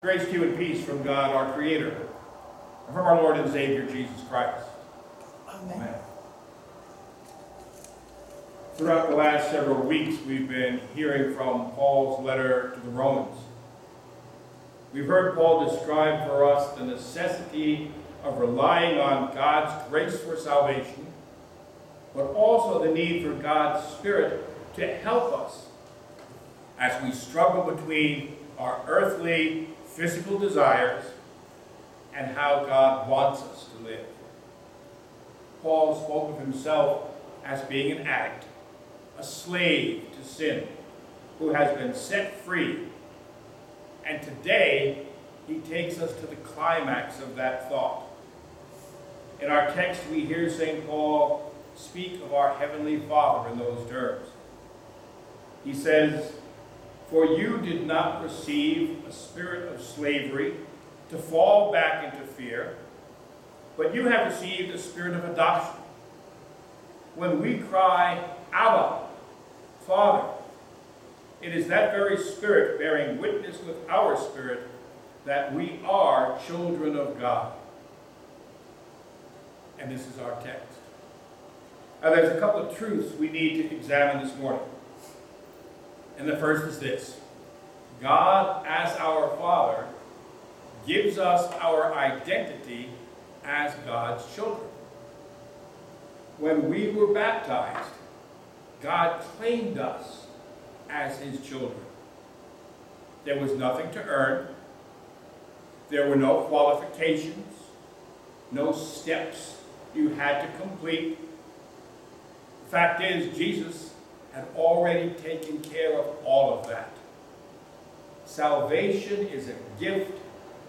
Grace to you and peace from God our Creator, and from our Lord and Savior Jesus Christ. Amen. Throughout the last several weeks, we've been hearing from Paul's letter to the Romans. We've heard Paul describe for us the necessity of relying on God's grace for salvation, but also the need for God's Spirit to help us as we struggle between our earthly, physical desires and how God wants us to live. Paul spoke of himself as being an addict, a slave to sin, who has been set free. And today, he takes us to the climax of that thought. In our text, we hear St. Paul speak of our Heavenly Father in those terms. He says, For you did not receive a spirit of slavery to fall back into fear, but you have received a spirit of adoption. When we cry, Abba, Father, it is that very spirit bearing witness with our spirit that we are children of God. And this is our text. Now, there's a couple of truths we need to examine this morning. And the first is this God, as our Father, gives us our identity as God's children. When we were baptized, God claimed us as his children. There was nothing to earn. There were no qualifications, no steps you had to complete. The fact is, Jesus had already taken care of all of that. Salvation is a gift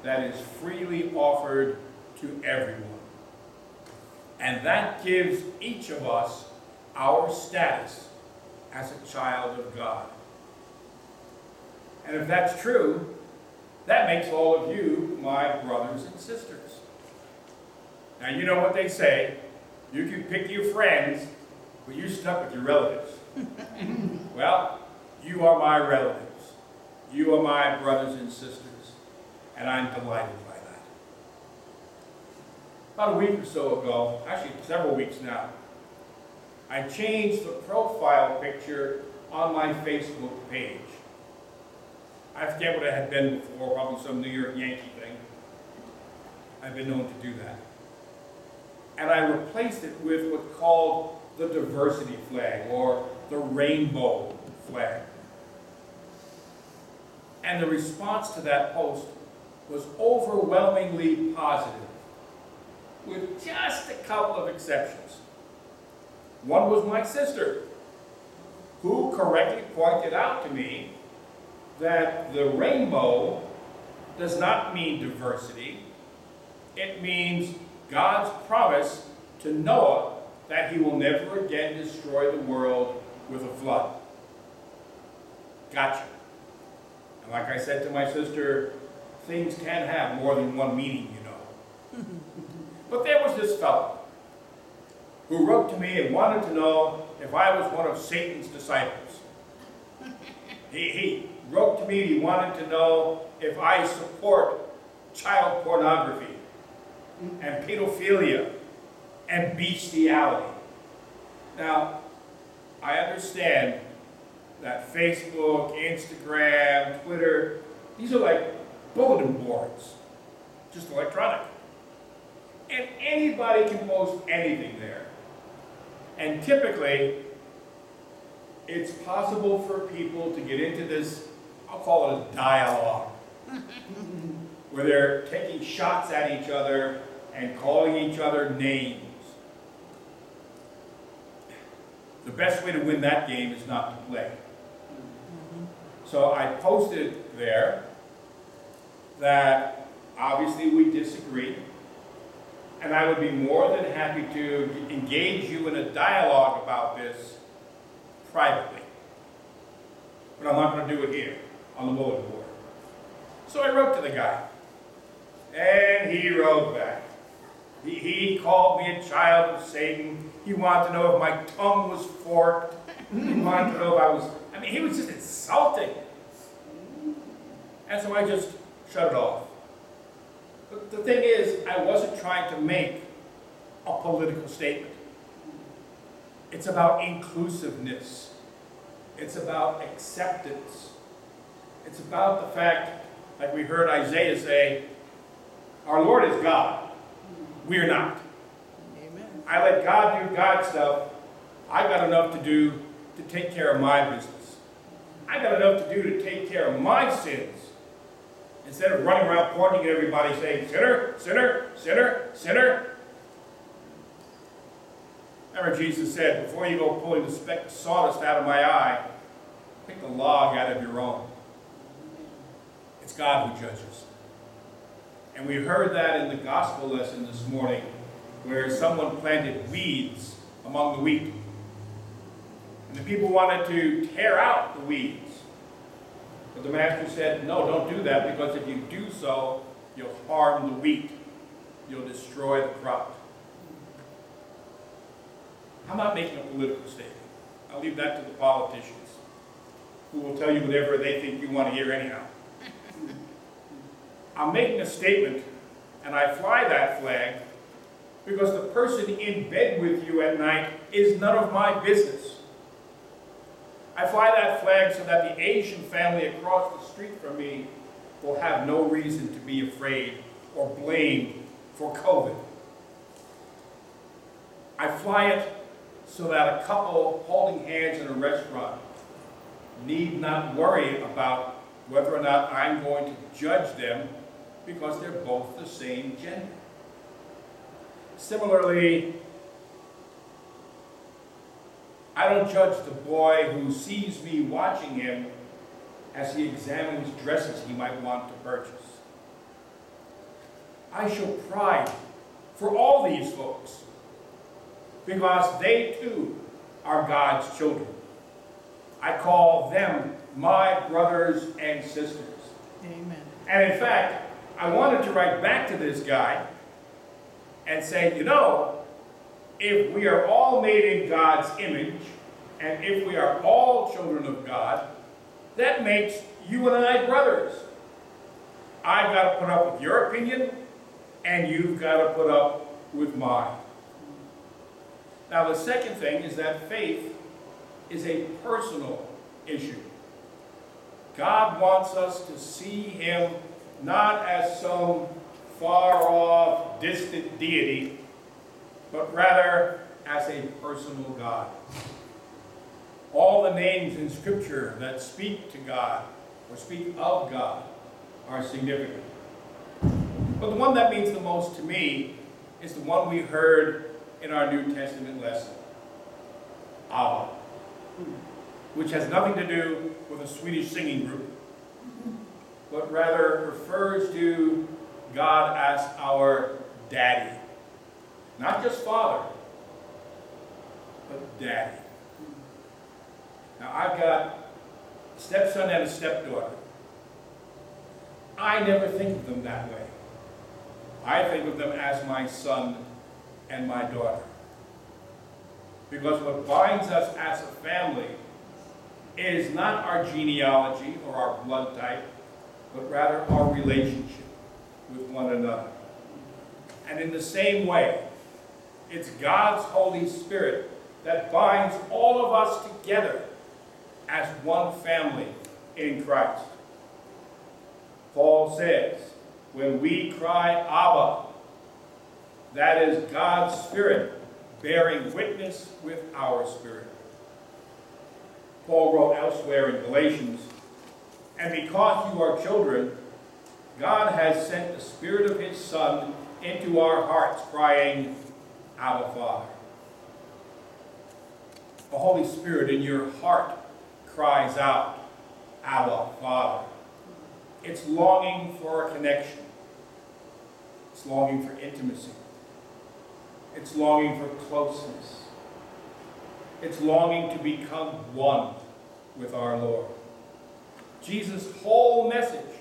that is freely offered to everyone. And that gives each of us our status as a child of God. And if that's true, that makes all of you my brothers and sisters. Now, you know what they say you can pick your friends, but you're stuck with your relatives. well, you are my relatives. You are my brothers and sisters. And I'm delighted by that. About a week or so ago, actually several weeks now, I changed the profile picture on my Facebook page. I forget what it had been before, probably some New York Yankee thing. I've been known to do that. And I replaced it with what's called the diversity flag or the rainbow flag. And the response to that post was overwhelmingly positive, with just a couple of exceptions. One was my sister, who correctly pointed out to me that the rainbow does not mean diversity. It means God's promise to Noah that he will never again destroy the world with a flood. Gotcha. And like I said to my sister, things can have more than one meaning, you know. but there was this fellow who wrote to me and wanted to know if I was one of Satan's disciples. he, he wrote to me, he wanted to know if I support child pornography and pedophilia and bestiality. Now, I understand that Facebook, Instagram, Twitter, these are like bulletin boards, just electronic. And anybody can post anything there. And typically, it's possible for people to get into this, I'll call it a dialogue, where they're taking shots at each other and calling each other names. The best way to win that game is not to play. So I posted there that obviously we disagree, and I would be more than happy to engage you in a dialogue about this privately. But I'm not going to do it here on the bulletin board. So I wrote to the guy, and he wrote back. He, he called me a child of Satan. He wanted to know if my tongue was forked. He wanted to know if I was, I mean, he was just insulting. And so I just shut it off. But the thing is, I wasn't trying to make a political statement. It's about inclusiveness. It's about acceptance. It's about the fact, like we heard Isaiah say, our Lord is God. We're not. I let God do God stuff. I got enough to do to take care of my business. I got enough to do to take care of my sins. Instead of running around pointing at everybody saying, sinner, sinner, sinner, sinner. Remember Jesus said, before you go pulling the speck of sawdust out of my eye, pick the log out of your own. It's God who judges. And we heard that in the gospel lesson this morning, where someone planted weeds among the wheat. And the people wanted to tear out the weeds. But the master said, no, don't do that, because if you do so, you'll harm the wheat. You'll destroy the crop. I'm not making a political statement. I'll leave that to the politicians, who will tell you whatever they think you want to hear anyhow. I'm making a statement, and I fly that flag because the person in bed with you at night is none of my business. I fly that flag so that the Asian family across the street from me will have no reason to be afraid or blamed for COVID. I fly it so that a couple holding hands in a restaurant need not worry about whether or not I'm going to judge them because they're both the same gender. Similarly, I don't judge the boy who sees me watching him as he examines dresses he might want to purchase. I show pride for all these folks because they too are God's children. I call them my brothers and sisters. Amen. And in fact, I wanted to write back to this guy and say, you know, if we are all made in God's image, and if we are all children of God, that makes you and I brothers. I've got to put up with your opinion, and you've got to put up with mine. Now, the second thing is that faith is a personal issue. God wants us to see Him not as some far off, distant deity, but rather as a personal God. All the names in Scripture that speak to God or speak of God are significant. But the one that means the most to me is the one we heard in our New Testament lesson Abba, which has nothing to do with a Swedish singing group, but rather refers to God as our daddy. Not just father, but daddy. Now, I've got a stepson and a stepdaughter. I never think of them that way. I think of them as my son and my daughter. Because what binds us as a family is not our genealogy or our blood type, but rather our relationship with one another. And in the same way, it's God's Holy Spirit that binds all of us together as one family in Christ. Paul says, when we cry, Abba, that is God's Spirit bearing witness with our spirit. Paul wrote elsewhere in Galatians, and because you are children, God has sent the Spirit of His Son into our hearts, crying, Abba, Father. The Holy Spirit in your heart cries out, Abba, Father. It's longing for a connection. It's longing for intimacy. It's longing for closeness. It's longing to become one with our Lord. Jesus' whole message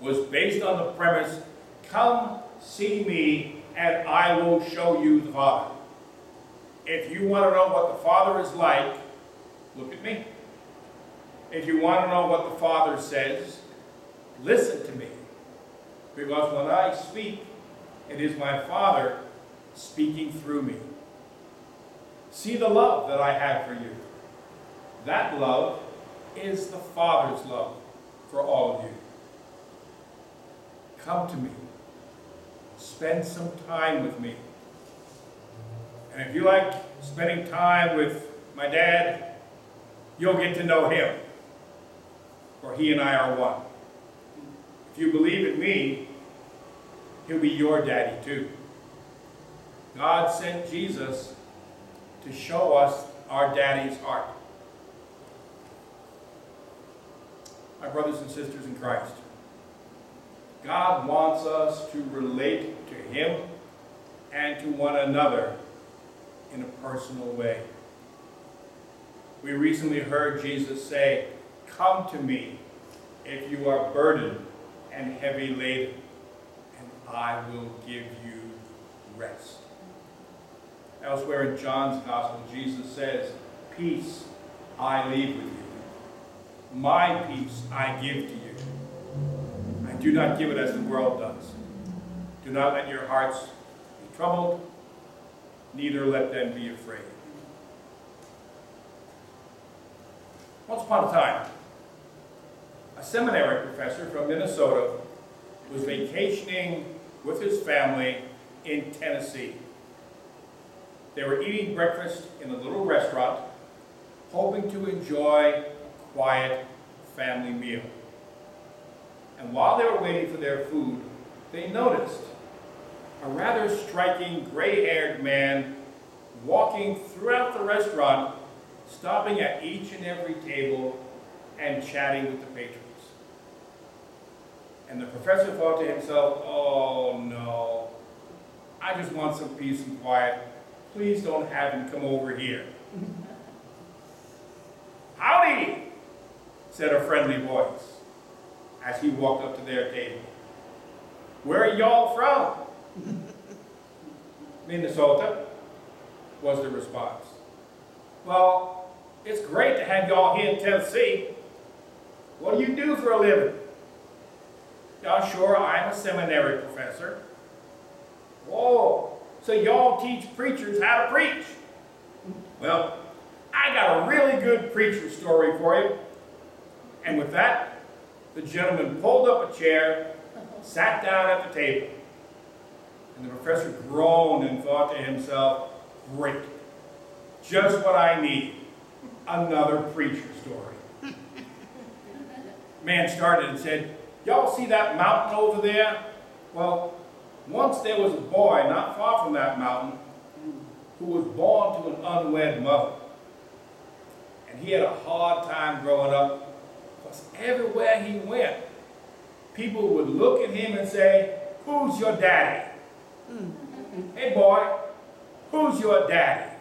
was based on the premise, come see me and I will show you the Father. If you want to know what the Father is like, look at me. If you want to know what the Father says, listen to me. Because when I speak, it is my Father speaking through me. See the love that I have for you. That love is the Father's love for all of you. Come to me. Spend some time with me. And if you like spending time with my dad, you'll get to know him. For he and I are one. If you believe in me, he'll be your daddy too. God sent Jesus to show us our daddy's heart. My brothers and sisters in Christ, God wants us to relate to him and to one another in a personal way. We recently heard Jesus say, Come to me if you are burdened and heavy laden, and I will give you rest. Elsewhere in John's Gospel, Jesus says, Peace I leave with you. My peace I give to you. Do not give it as the world does. Do not let your hearts be troubled, neither let them be afraid. Once upon a time, a seminary professor from Minnesota was vacationing with his family in Tennessee. They were eating breakfast in a little restaurant, hoping to enjoy a quiet family meal. And while they were waiting for their food, they noticed a rather striking gray-haired man walking throughout the restaurant, stopping at each and every table and chatting with the patrons. And the professor thought to himself, oh no, I just want some peace and quiet. Please don't have him come over here. Howdy, said a friendly voice as he walked up to their table. Where are y'all from? Minnesota, was the response. Well, it's great to have y'all here in Tennessee. What do you do for a living? Yeah, sure, I'm a seminary professor. Whoa, so y'all teach preachers how to preach? Well, I got a really good preacher story for you. And with that, the gentleman pulled up a chair, sat down at the table. And the professor groaned and thought to himself, great, just what I need, another preacher story. Man started and said, y'all see that mountain over there? Well, once there was a boy not far from that mountain who was born to an unwed mother. And he had a hard time growing up because everywhere he went, people would look at him and say, who's your daddy? Mm. Hey boy, who's your daddy?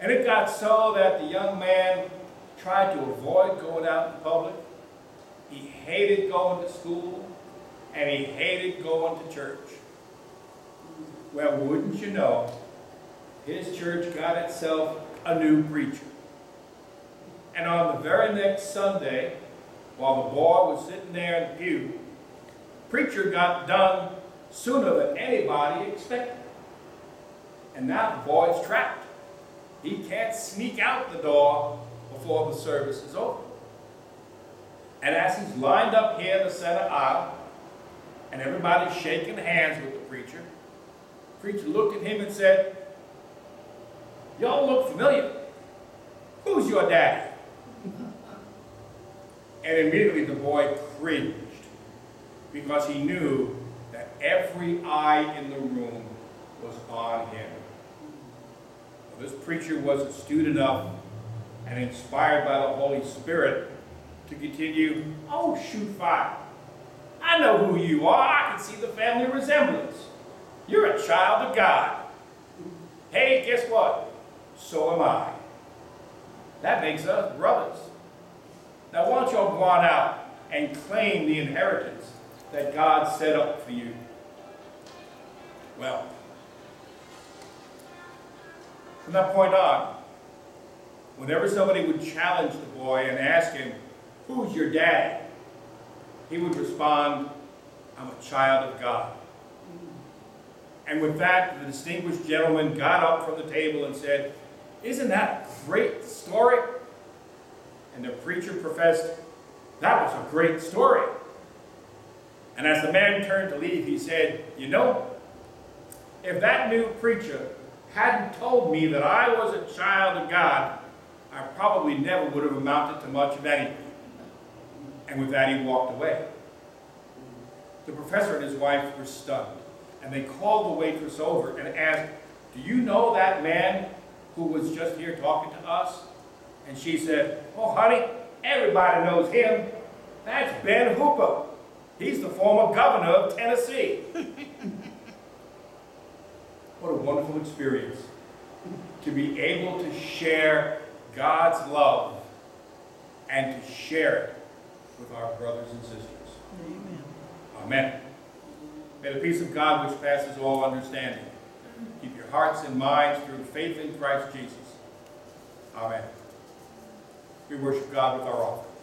And it got so that the young man tried to avoid going out in public. He hated going to school, and he hated going to church. Well, wouldn't you know, his church got itself a new preacher. And on the very next Sunday, while the boy was sitting there in the pew, preacher got done sooner than anybody expected. And now the boy's trapped. He can't sneak out the door before the service is over. And as he's lined up here in the center aisle, and everybody's shaking hands with the preacher, the preacher looked at him and said, Y'all look familiar. Who's your daddy? And immediately the boy cringed because he knew that every eye in the room was on him. Well, this preacher was astute enough and inspired by the Holy Spirit to continue, oh, shoot fire. I know who you are. I can see the family resemblance. You're a child of God. Hey, guess what? So am I. That makes us brothers. Now, why don't y'all go on out and claim the inheritance that God set up for you? Well, from that point on, whenever somebody would challenge the boy and ask him, who's your dad? He would respond, I'm a child of God. And with that, the distinguished gentleman got up from the table and said, Isn't that a great story? And the preacher professed, That was a great story. And as the man turned to leave, he said, You know, if that new preacher hadn't told me that I was a child of God, I probably never would have amounted to much of anything. And with that, he walked away. The professor and his wife were stunned, and they called the waitress over and asked, Do you know that man who was just here talking to us? And she said, Oh, honey, everybody knows him. That's Ben Hooper. He's the former governor of Tennessee. what a wonderful experience to be able to share God's love and to share it with our brothers and sisters. Amen. Amen. May the peace of God, which passes all understanding, keep your hearts and minds through faith in Christ Jesus. Amen. We worship God with our offering.